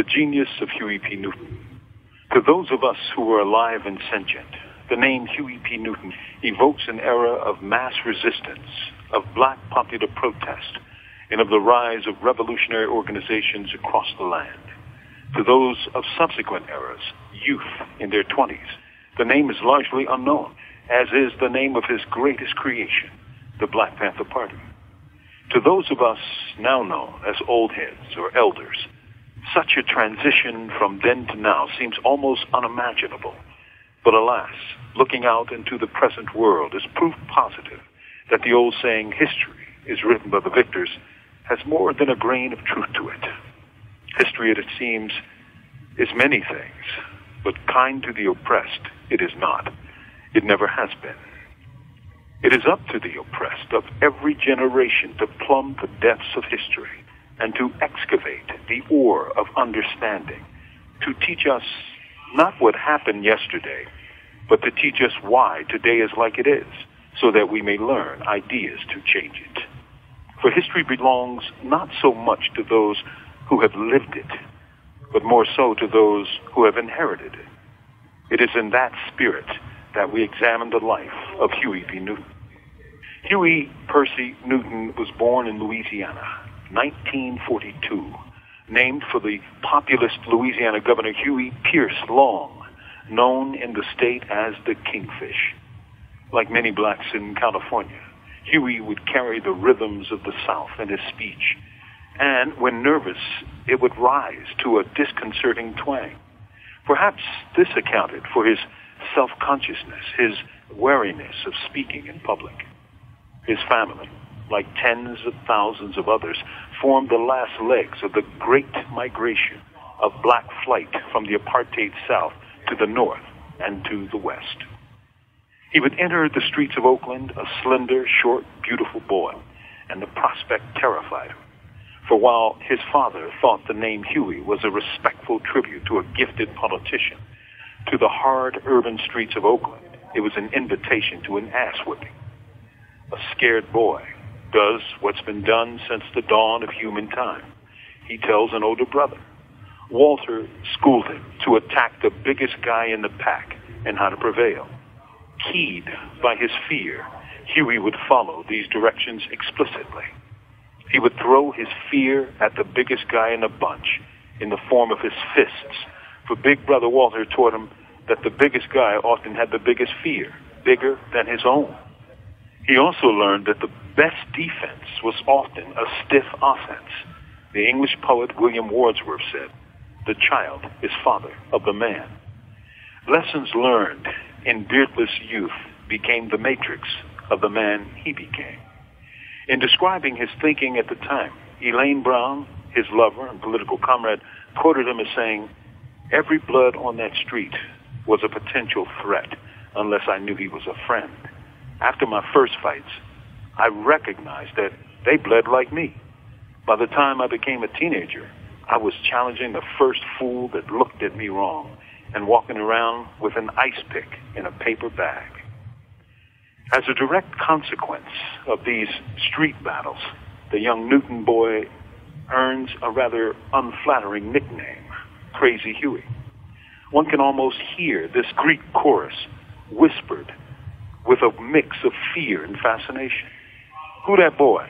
the genius of Huey P. Newton. To those of us who are alive and sentient, the name Huey P. Newton evokes an era of mass resistance, of black popular protest, and of the rise of revolutionary organizations across the land. To those of subsequent eras, youth in their 20s, the name is largely unknown, as is the name of his greatest creation, the Black Panther Party. To those of us now known as old heads or elders, such a transition from then to now seems almost unimaginable. But alas, looking out into the present world is proof positive that the old saying, history is written by the victors, has more than a grain of truth to it. History, it seems, is many things, but kind to the oppressed, it is not. It never has been. It is up to the oppressed of every generation to plumb the depths of history and to excavate the ore of understanding, to teach us not what happened yesterday, but to teach us why today is like it is, so that we may learn ideas to change it. For history belongs not so much to those who have lived it, but more so to those who have inherited it. It is in that spirit that we examine the life of Huey P. Newton. Huey Percy Newton was born in Louisiana, 1942, named for the populist Louisiana Governor Huey Pierce Long, known in the state as the Kingfish. Like many blacks in California, Huey would carry the rhythms of the South in his speech, and when nervous, it would rise to a disconcerting twang. Perhaps this accounted for his self-consciousness, his wariness of speaking in public. His family, like tens of thousands of others, formed the last legs of the great migration of black flight from the apartheid South to the North and to the West. He would enter the streets of Oakland a slender, short, beautiful boy, and the prospect terrified him. For while his father thought the name Huey was a respectful tribute to a gifted politician, to the hard urban streets of Oakland, it was an invitation to an ass whipping. A scared boy does what's been done since the dawn of human time. He tells an older brother. Walter schooled him to attack the biggest guy in the pack and how to prevail. Keyed by his fear, Huey would follow these directions explicitly. He would throw his fear at the biggest guy in the bunch in the form of his fists for Big Brother Walter taught him that the biggest guy often had the biggest fear, bigger than his own. He also learned that the best defense was often a stiff offense. The English poet William Wordsworth said, the child is father of the man. Lessons learned in beardless youth became the matrix of the man he became. In describing his thinking at the time, Elaine Brown, his lover and political comrade, quoted him as saying, Every blood on that street was a potential threat unless I knew he was a friend. After my first fights, I recognized that they bled like me. By the time I became a teenager, I was challenging the first fool that looked at me wrong and walking around with an ice pick in a paper bag. As a direct consequence of these street battles, the young Newton boy earns a rather unflattering nickname, Crazy Huey. One can almost hear this Greek chorus whispered with a mix of fear and fascination. Who that boy?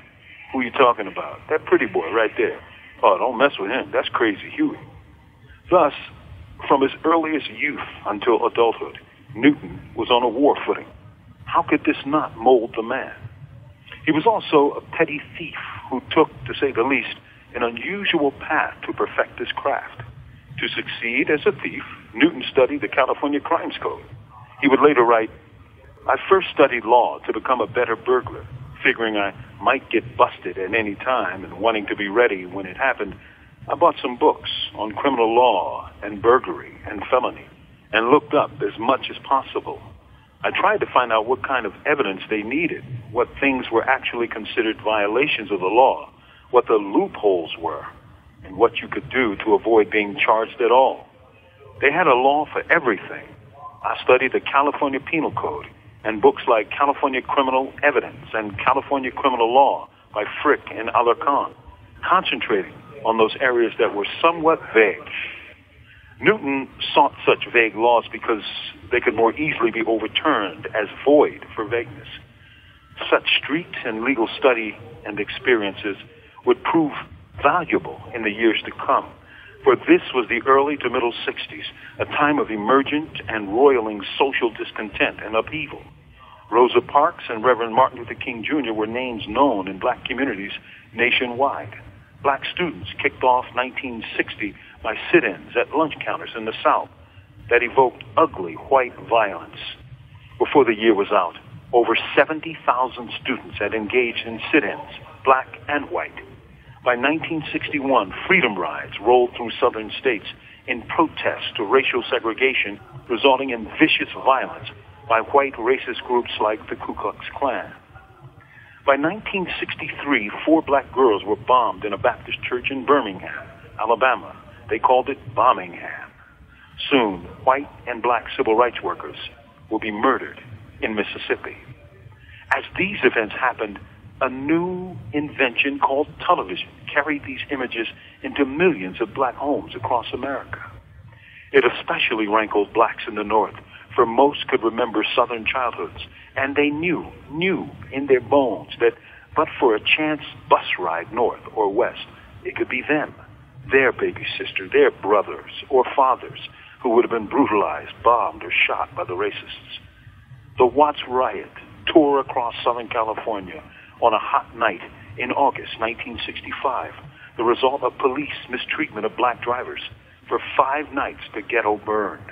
Who you talking about? That pretty boy right there. Oh, don't mess with him. That's Crazy Huey. Thus, from his earliest youth until adulthood, Newton was on a war footing. How could this not mold the man? He was also a petty thief who took, to say the least, an unusual path to perfect his craft. To succeed as a thief, Newton studied the California Crimes Code. He would later write, I first studied law to become a better burglar, figuring I might get busted at any time and wanting to be ready when it happened. I bought some books on criminal law and burglary and felony and looked up as much as possible. I tried to find out what kind of evidence they needed, what things were actually considered violations of the law, what the loopholes were, and what you could do to avoid being charged at all. They had a law for everything. I studied the California Penal Code and books like California Criminal Evidence and California Criminal Law by Frick and Alarcon, concentrating on those areas that were somewhat vague. Newton sought such vague laws because they could more easily be overturned as void for vagueness. Such street and legal study and experiences would prove valuable in the years to come, for this was the early to middle 60s, a time of emergent and roiling social discontent and upheaval. Rosa Parks and Reverend Martin Luther King Jr. were names known in black communities nationwide. Black students kicked off 1960 by sit-ins at lunch counters in the South that evoked ugly white violence. Before the year was out, over 70,000 students had engaged in sit-ins, black and white. By 1961, freedom rides rolled through southern states in protest to racial segregation, resulting in vicious violence by white racist groups like the Ku Klux Klan. By 1963, four black girls were bombed in a Baptist church in Birmingham, Alabama. They called it Bombingham. Soon, white and black civil rights workers will be murdered in Mississippi. As these events happened, a new invention called television carried these images into millions of black homes across America. It especially rankled blacks in the North for most could remember southern childhoods, and they knew, knew in their bones that but for a chance bus ride north or west, it could be them, their baby sister, their brothers or fathers who would have been brutalized, bombed, or shot by the racists. The Watts riot tore across Southern California on a hot night in August 1965, the result of police mistreatment of black drivers. For five nights, the ghetto burned.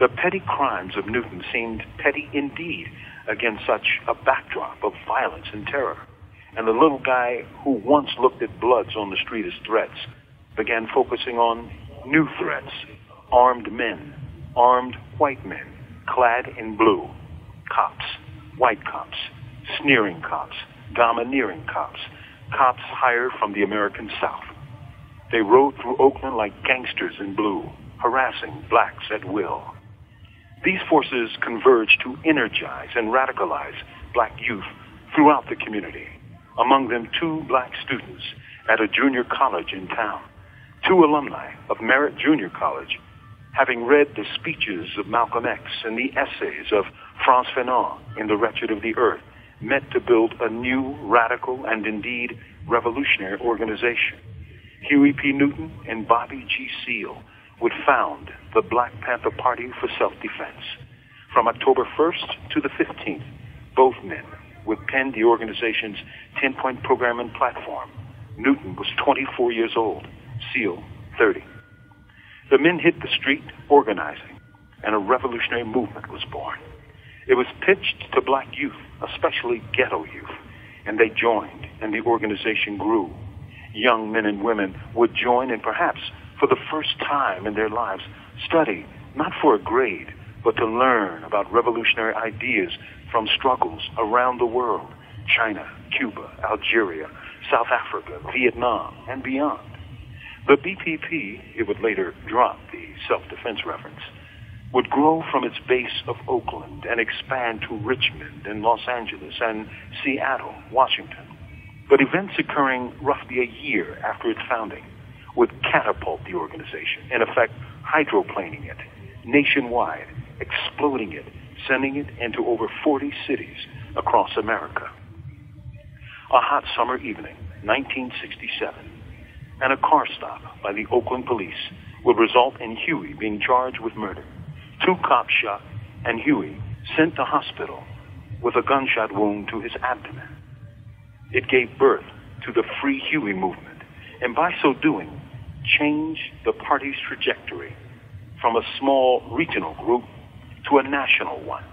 The petty crimes of Newton seemed petty indeed against such a backdrop of violence and terror. And the little guy who once looked at bloods on the street as threats began focusing on new threats, armed men, armed white men, clad in blue, cops, white cops, sneering cops, domineering cops, cops hired from the American South. They rode through Oakland like gangsters in blue, harassing blacks at will. These forces converged to energize and radicalize black youth throughout the community. Among them, two black students at a junior college in town. Two alumni of Merritt Junior College, having read the speeches of Malcolm X and the essays of Frantz Fanon in The Wretched of the Earth, met to build a new, radical, and indeed revolutionary organization. Huey P. Newton and Bobby G. Seale would found the Black Panther Party for Self-Defense. From October 1st to the 15th, both men would pen the organization's 10-point program and platform. Newton was 24 years old, Seale 30. The men hit the street organizing, and a revolutionary movement was born. It was pitched to black youth, especially ghetto youth, and they joined, and the organization grew. Young men and women would join and perhaps for the first time in their lives, study not for a grade, but to learn about revolutionary ideas from struggles around the world, China, Cuba, Algeria, South Africa, Vietnam, and beyond. The BPP, it would later drop the self-defense reference, would grow from its base of Oakland and expand to Richmond and Los Angeles and Seattle, Washington. But events occurring roughly a year after its founding would catapult the organization, in effect, hydroplaning it nationwide, exploding it, sending it into over 40 cities across America. A hot summer evening, 1967, and a car stop by the Oakland police would result in Huey being charged with murder. Two cops shot, and Huey sent to hospital with a gunshot wound to his abdomen. It gave birth to the Free Huey movement, and by so doing, changed the party's trajectory from a small regional group to a national one.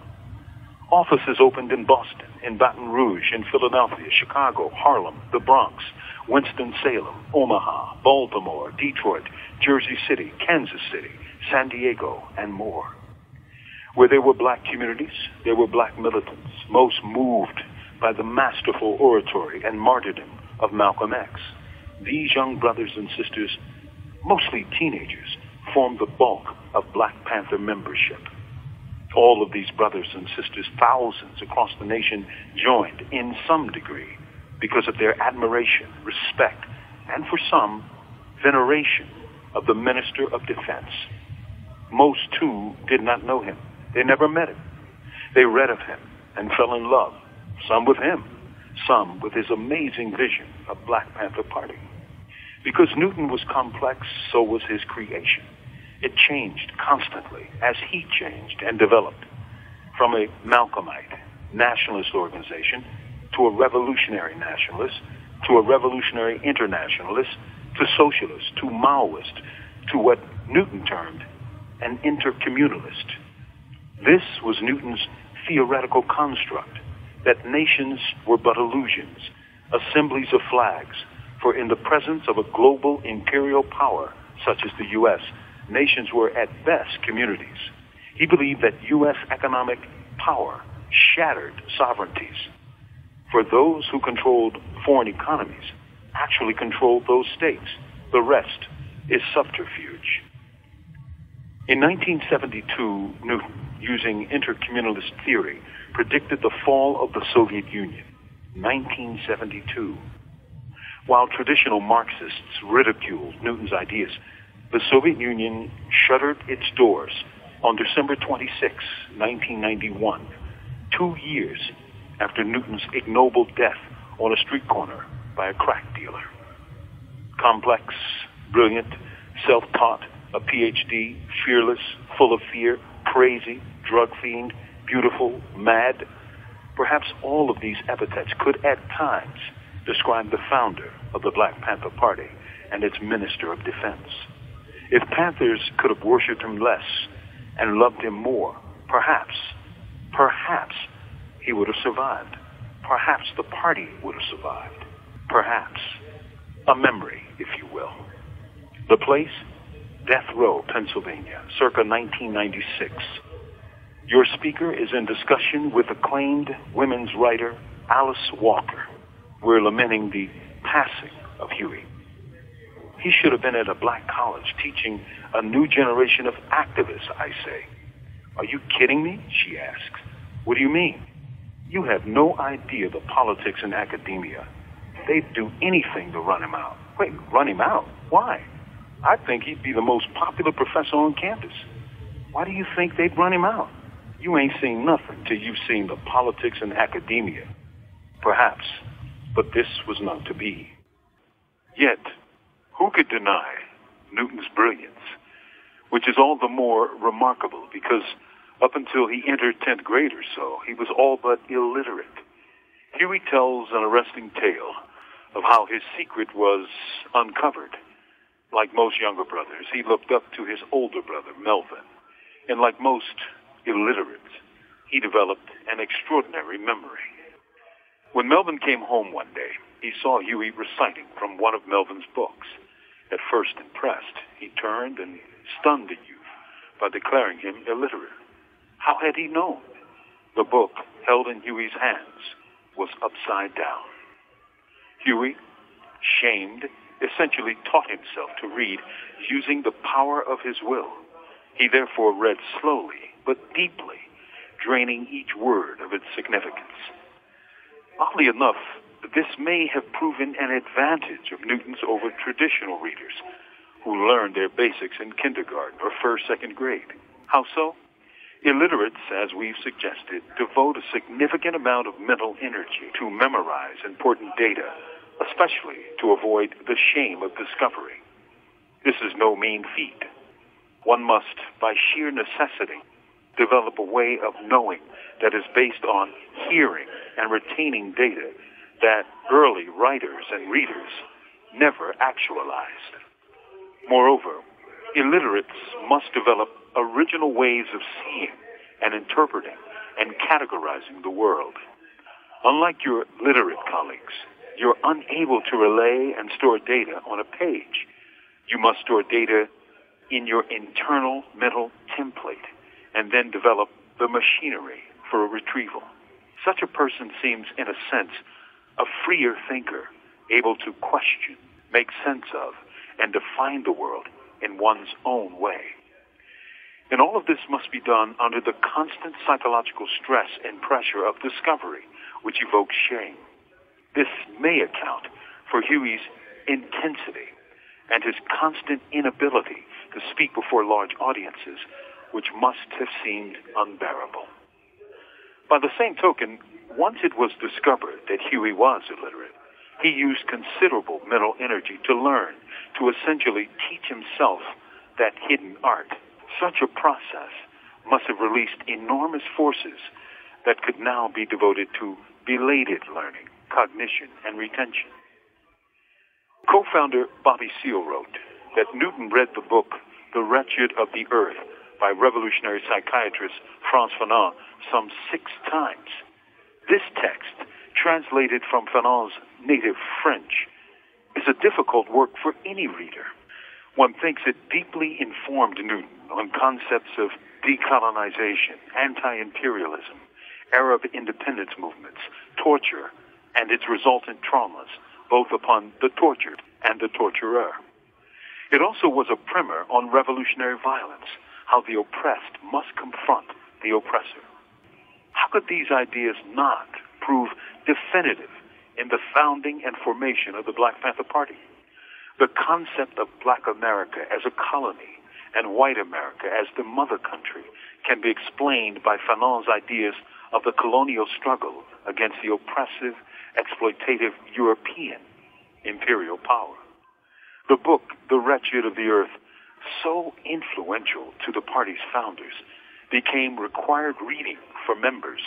Offices opened in Boston, in Baton Rouge, in Philadelphia, Chicago, Harlem, the Bronx, Winston-Salem, Omaha, Baltimore, Detroit, Jersey City, Kansas City, San Diego, and more. Where there were black communities, there were black militants, most moved by the masterful oratory and martyrdom of Malcolm X. These young brothers and sisters mostly teenagers, formed the bulk of Black Panther membership. All of these brothers and sisters, thousands across the nation, joined in some degree because of their admiration, respect, and for some, veneration of the Minister of Defense. Most, too, did not know him. They never met him. They read of him and fell in love, some with him, some with his amazing vision of Black Panther Party. Because Newton was complex, so was his creation. It changed constantly as he changed and developed from a Malcolmite nationalist organization to a revolutionary nationalist to a revolutionary internationalist to socialist to Maoist to what Newton termed an intercommunalist. This was Newton's theoretical construct that nations were but illusions, assemblies of flags, for in the presence of a global imperial power such as the U.S., nations were at best communities. He believed that U.S. economic power shattered sovereignties. For those who controlled foreign economies actually controlled those states. The rest is subterfuge. In 1972, Newton, using intercommunalist theory, predicted the fall of the Soviet Union. 1972. While traditional Marxists ridiculed Newton's ideas, the Soviet Union shuttered its doors on December 26, 1991, two years after Newton's ignoble death on a street corner by a crack dealer. Complex, brilliant, self-taught, a PhD, fearless, full of fear, crazy, drug fiend, beautiful, mad. Perhaps all of these epithets could at times describe the founder of the Black Panther Party and its Minister of Defense. If Panthers could have worshipped him less and loved him more, perhaps, perhaps he would have survived. Perhaps the party would have survived. Perhaps a memory, if you will. The place? Death Row, Pennsylvania, circa 1996. Your speaker is in discussion with acclaimed women's writer Alice Walker. We're lamenting the passing of Huey. He should have been at a black college teaching a new generation of activists, I say. Are you kidding me? She asks. What do you mean? You have no idea the politics in academia. They'd do anything to run him out. Wait, run him out? Why? I think he'd be the most popular professor on campus. Why do you think they'd run him out? You ain't seen nothing till you've seen the politics in academia. Perhaps, but this was not to be. Yet, who could deny Newton's brilliance? Which is all the more remarkable because up until he entered 10th grade or so, he was all but illiterate. Huey tells an arresting tale of how his secret was uncovered. Like most younger brothers, he looked up to his older brother, Melvin. And like most illiterates, he developed an extraordinary memory. When Melvin came home one day, he saw Huey reciting from one of Melvin's books. At first impressed, he turned and stunned the youth by declaring him illiterate. How had he known? The book held in Huey's hands was upside down. Huey, shamed, essentially taught himself to read using the power of his will. He therefore read slowly but deeply, draining each word of its significance. Oddly enough, this may have proven an advantage of Newton's over traditional readers who learned their basics in kindergarten or first, second grade. How so? Illiterates, as we've suggested, devote a significant amount of mental energy to memorize important data, especially to avoid the shame of discovery. This is no mean feat. One must, by sheer necessity, develop a way of knowing that is based on hearing and retaining data that early writers and readers never actualized. Moreover, illiterates must develop original ways of seeing and interpreting and categorizing the world. Unlike your literate colleagues, you're unable to relay and store data on a page. You must store data in your internal mental template and then develop the machinery for a retrieval. Such a person seems, in a sense, a freer thinker, able to question, make sense of, and define the world in one's own way. And all of this must be done under the constant psychological stress and pressure of discovery, which evokes shame. This may account for Huey's intensity and his constant inability to speak before large audiences, which must have seemed unbearable. By the same token, once it was discovered that Huey was illiterate, he used considerable mental energy to learn, to essentially teach himself that hidden art. Such a process must have released enormous forces that could now be devoted to belated learning, cognition, and retention. Co-founder Bobby Seale wrote that Newton read the book The Wretched of the Earth by revolutionary psychiatrist Frantz Fanon some six times. This text, translated from Fanon's native French, is a difficult work for any reader. One thinks it deeply informed Newton on concepts of decolonization, anti-imperialism, Arab independence movements, torture, and its resultant traumas, both upon the tortured and the torturer. It also was a primer on revolutionary violence, how the oppressed must confront the oppressor. How could these ideas not prove definitive in the founding and formation of the Black Panther Party? The concept of black America as a colony and white America as the mother country can be explained by Fanon's ideas of the colonial struggle against the oppressive, exploitative European imperial power. The book, The Wretched of the Earth, so influential to the party's founders, became required reading for members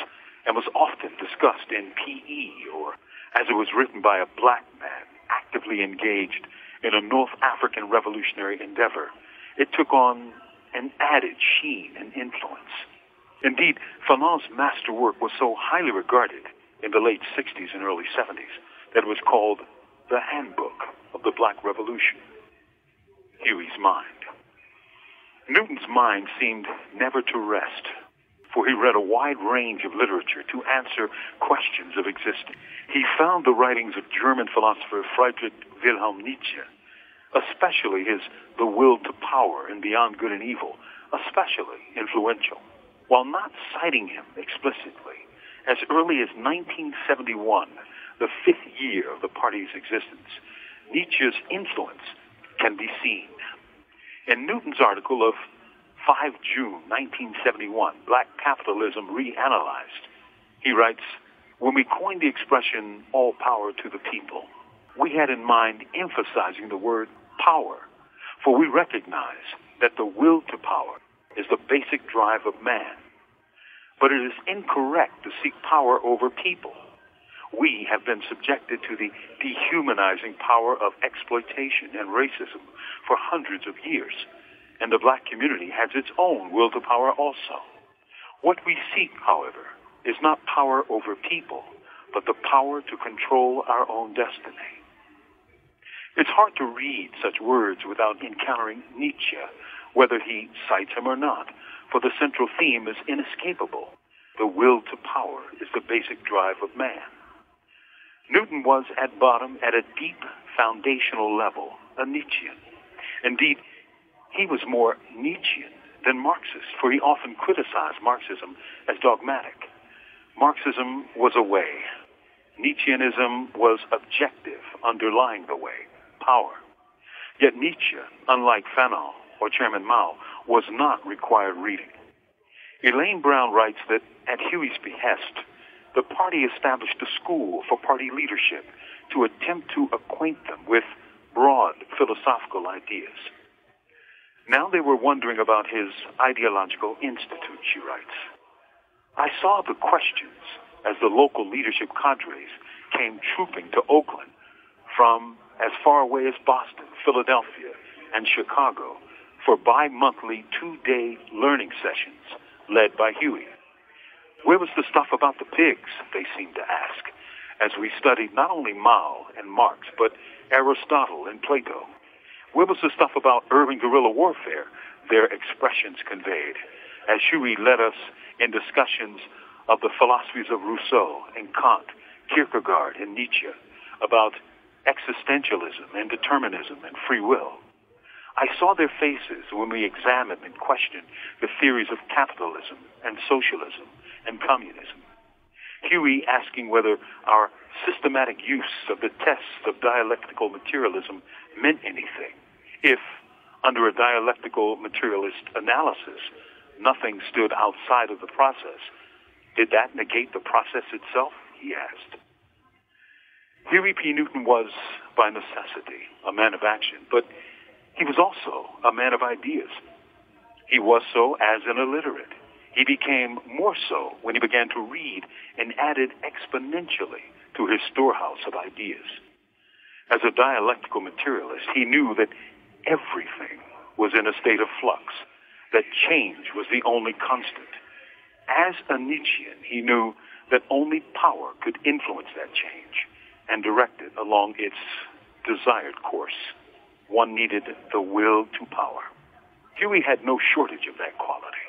and was often discussed in PE or as it was written by a black man actively engaged in a North African revolutionary endeavor, it took on an added sheen and influence. Indeed, Fanon's masterwork was so highly regarded in the late 60s and early 70s that was called the Handbook of the Black Revolution. Huey's mind. Newton's mind seemed never to rest, for he read a wide range of literature to answer questions of existence. He found the writings of German philosopher Friedrich Wilhelm Nietzsche especially his The Will to Power and Beyond Good and Evil, especially influential. While not citing him explicitly, as early as 1971, the fifth year of the party's existence, Nietzsche's influence can be seen. In Newton's article of 5 June 1971, Black Capitalism Reanalyzed, he writes, When we coined the expression all power to the people, we had in mind emphasizing the word power, for we recognize that the will to power is the basic drive of man. But it is incorrect to seek power over people. We have been subjected to the dehumanizing power of exploitation and racism for hundreds of years, and the black community has its own will to power also. What we seek, however, is not power over people, but the power to control our own destiny. It's hard to read such words without encountering Nietzsche, whether he cites him or not, for the central theme is inescapable. The will to power is the basic drive of man. Newton was at bottom, at a deep foundational level, a Nietzschean. Indeed, he was more Nietzschean than Marxist, for he often criticized Marxism as dogmatic. Marxism was a way. Nietzscheanism was objective, underlying the way power. Yet Nietzsche, unlike Fanon or Chairman Mao, was not required reading. Elaine Brown writes that at Huey's behest, the party established a school for party leadership to attempt to acquaint them with broad philosophical ideas. Now they were wondering about his ideological institute, she writes. I saw the questions as the local leadership cadres came trooping to Oakland from as far away as Boston, Philadelphia, and Chicago for bi-monthly two-day learning sessions led by Huey. Where was the stuff about the pigs, they seemed to ask, as we studied not only Mao and Marx, but Aristotle and Plato. Where was the stuff about urban guerrilla warfare, their expressions conveyed, as Huey led us in discussions of the philosophies of Rousseau and Kant, Kierkegaard and Nietzsche, about existentialism and determinism and free will. I saw their faces when we examined and questioned the theories of capitalism and socialism and communism. Huey asking whether our systematic use of the tests of dialectical materialism meant anything, If, under a dialectical materialist analysis, nothing stood outside of the process, did that negate the process itself? He asked. Huey P. Newton was, by necessity, a man of action, but he was also a man of ideas. He was so as an illiterate. He became more so when he began to read and added exponentially to his storehouse of ideas. As a dialectical materialist, he knew that everything was in a state of flux, that change was the only constant. As a Nietzschean, he knew that only power could influence that change and direct it along its desired course. One needed the will to power. Huey had no shortage of that quality.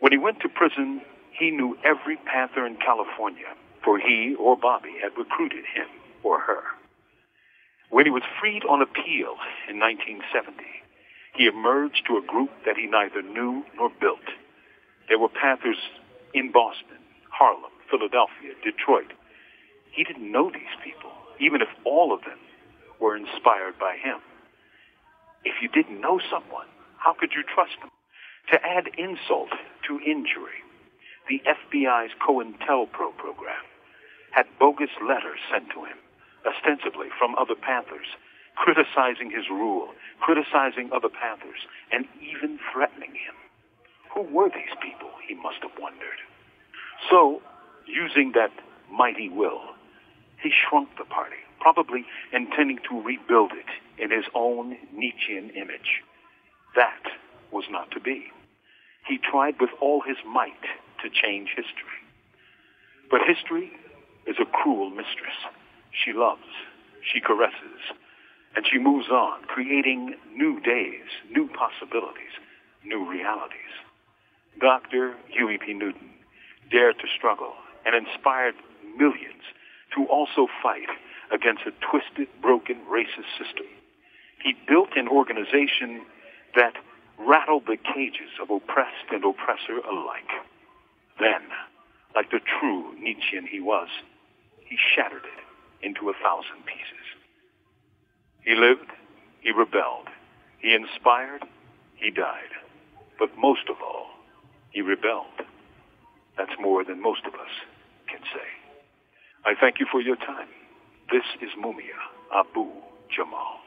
When he went to prison, he knew every Panther in California, for he or Bobby had recruited him or her. When he was freed on appeal in 1970, he emerged to a group that he neither knew nor built. There were Panthers in Boston, Harlem, Philadelphia, Detroit. He didn't know these people, even if all of them were inspired by him. If you didn't know someone, how could you trust them? To add insult to injury, the FBI's COINTELPRO program had bogus letters sent to him, ostensibly from other Panthers, criticizing his rule, criticizing other Panthers, and even threatening him. Who were these people, he must have wondered. So, using that mighty will, he shrunk the party, probably intending to rebuild it in his own Nietzschean image. That was not to be. He tried with all his might to change history. But history is a cruel mistress. She loves, she caresses, and she moves on, creating new days, new possibilities, new realities. Dr. Huey P. Newton dared to struggle and inspired millions to also fight against a twisted, broken, racist system. He built an organization that rattled the cages of oppressed and oppressor alike. Then, like the true Nietzschean he was, he shattered it into a thousand pieces. He lived, he rebelled, he inspired, he died. But most of all, he rebelled. That's more than most of us can say. I thank you for your time. This is Mumia Abu Jamal.